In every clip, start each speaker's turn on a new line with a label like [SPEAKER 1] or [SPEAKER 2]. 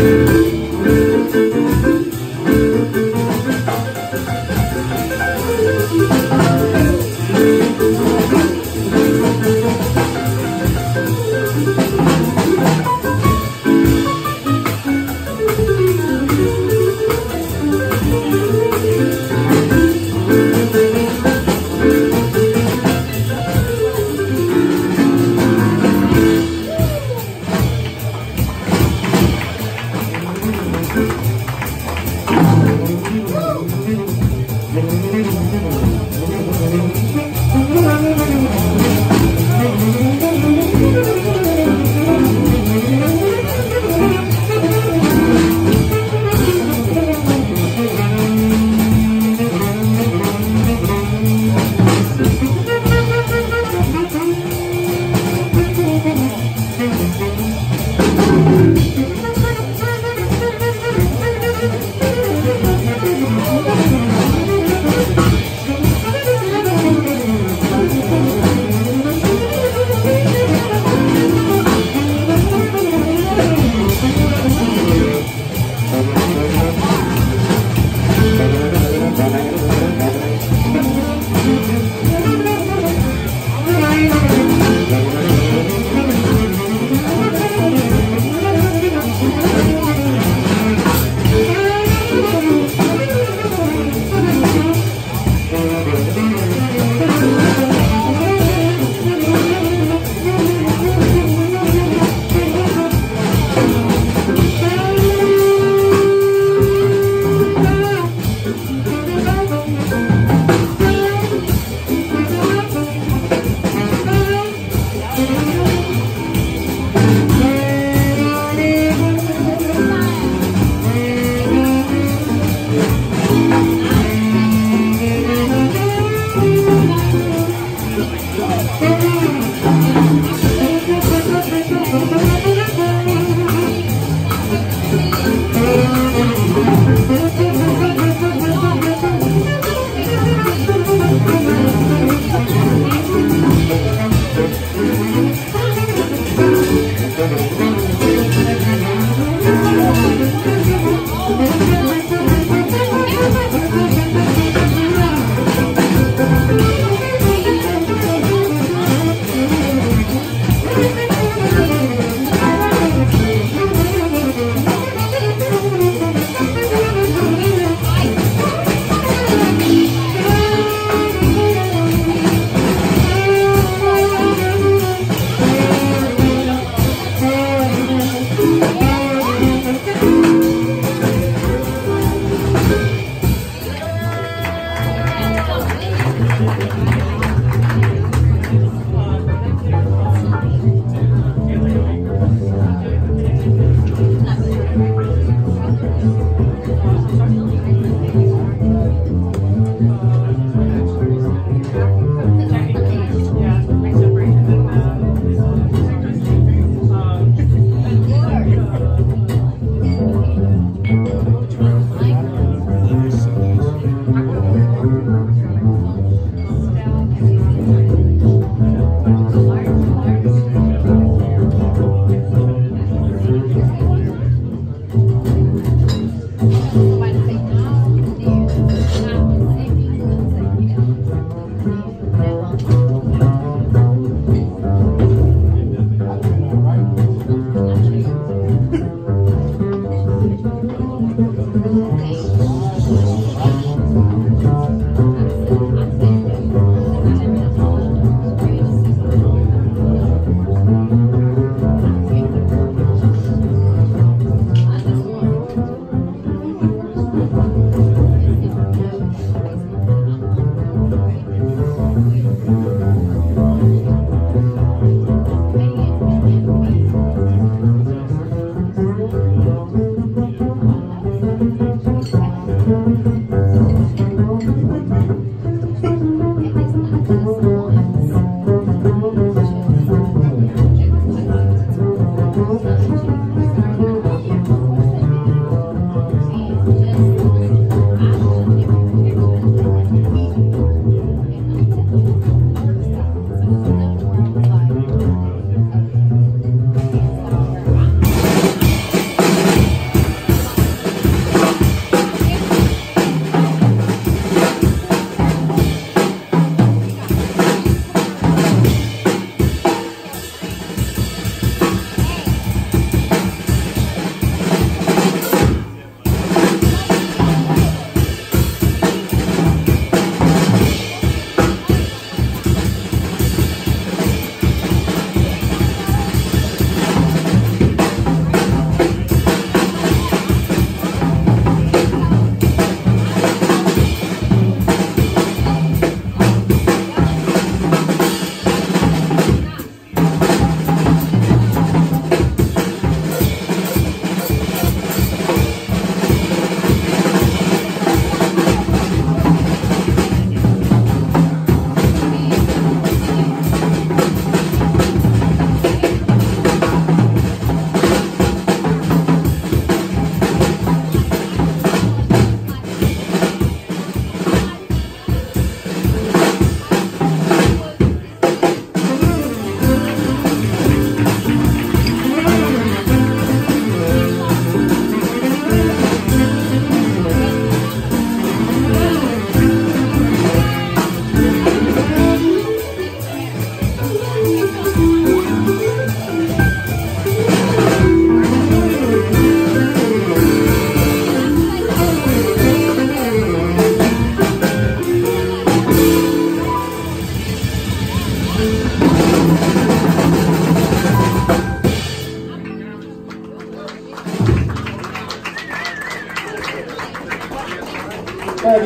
[SPEAKER 1] you.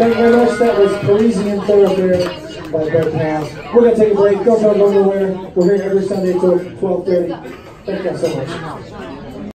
[SPEAKER 1] Thank you very much. That was Parisian Thoroughfare by Bud Powell. We're going to take a break. Don't go nowhere. We're here every Sunday until 12.30. Thank you guys so much.